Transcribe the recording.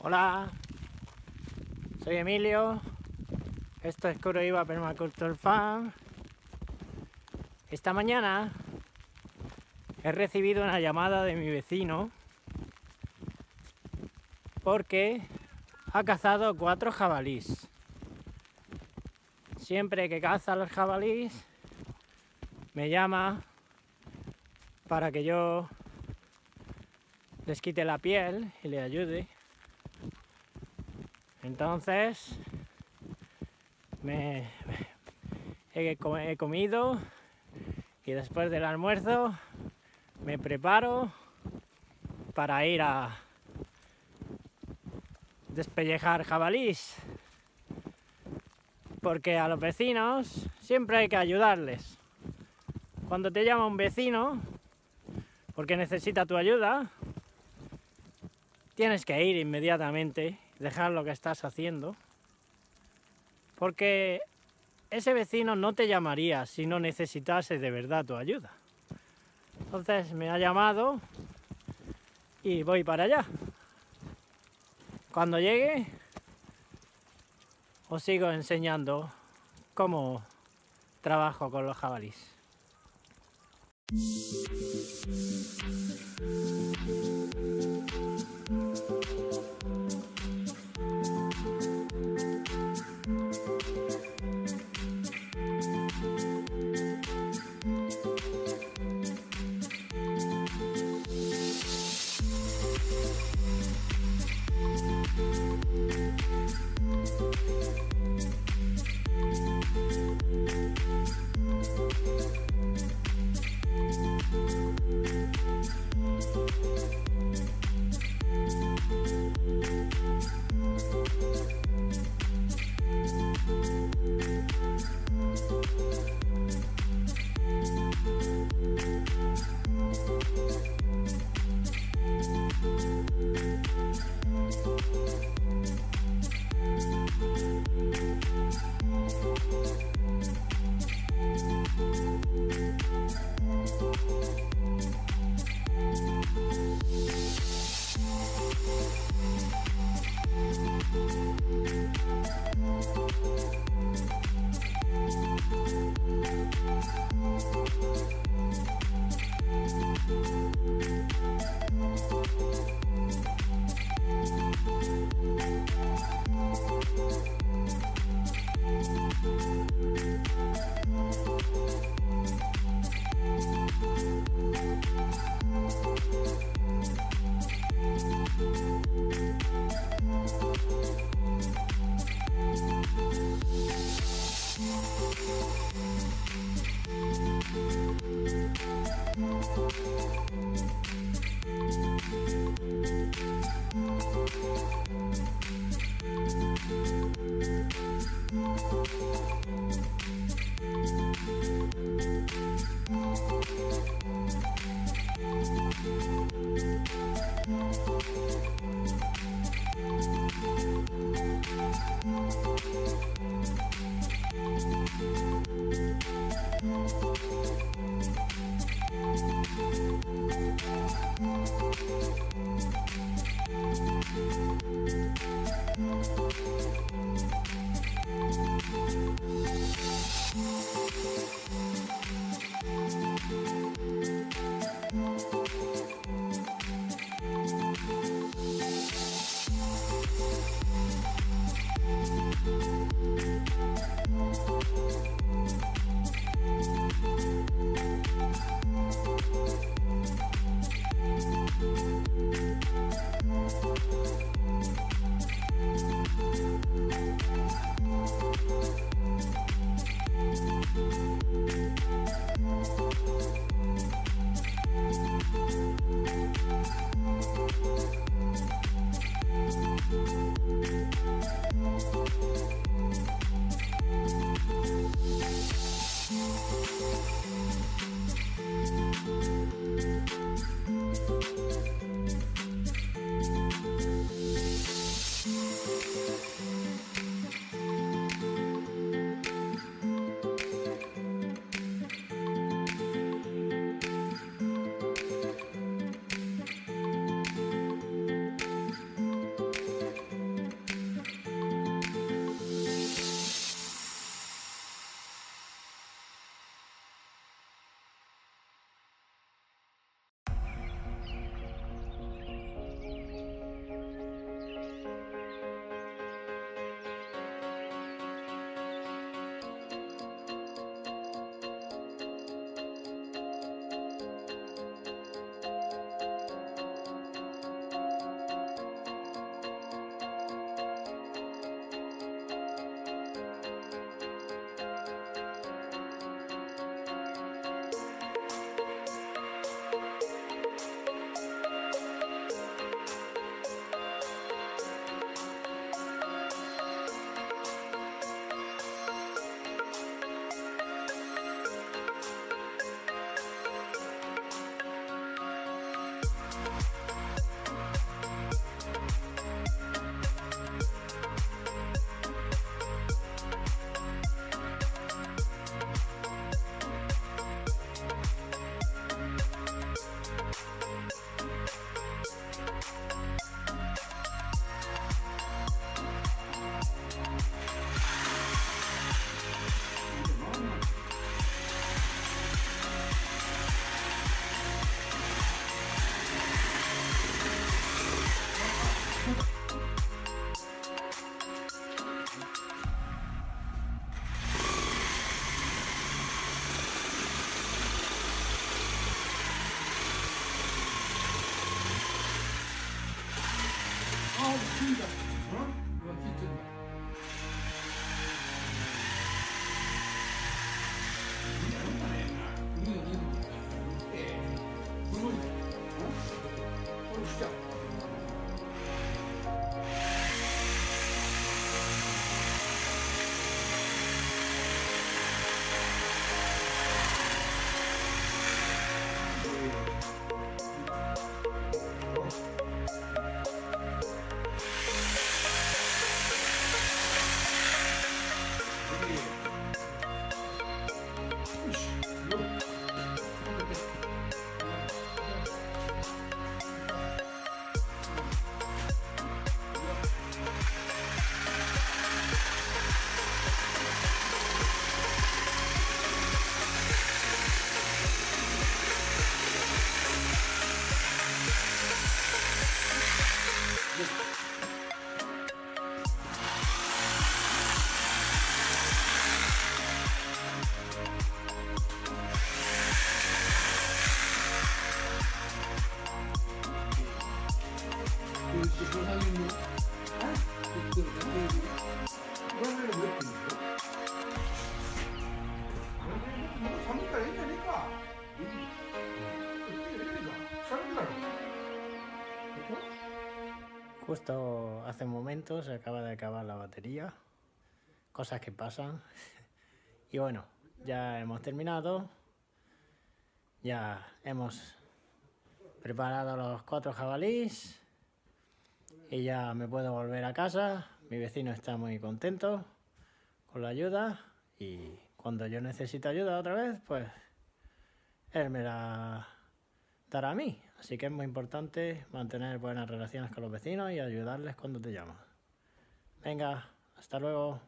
Hola, soy Emilio. Esto es Iba Permaculture Farm. Esta mañana he recibido una llamada de mi vecino porque ha cazado cuatro jabalís. Siempre que caza los jabalís me llama para que yo les quite la piel y le ayude. Entonces he, he comido y después del almuerzo me preparo para ir a despellejar jabalís. Porque a los vecinos siempre hay que ayudarles. Cuando te llama un vecino porque necesita tu ayuda tienes que ir inmediatamente, dejar lo que estás haciendo, porque ese vecino no te llamaría si no necesitase de verdad tu ayuda. Entonces me ha llamado y voy para allá. Cuando llegue, os sigo enseñando cómo trabajo con los jabalíes. Thank you. Se acaba de acabar la batería, cosas que pasan. Y bueno, ya hemos terminado, ya hemos preparado los cuatro jabalís y ya me puedo volver a casa. Mi vecino está muy contento con la ayuda y cuando yo necesito ayuda otra vez, pues él me la dará a mí. Así que es muy importante mantener buenas relaciones con los vecinos y ayudarles cuando te llaman. Venga, hasta luego.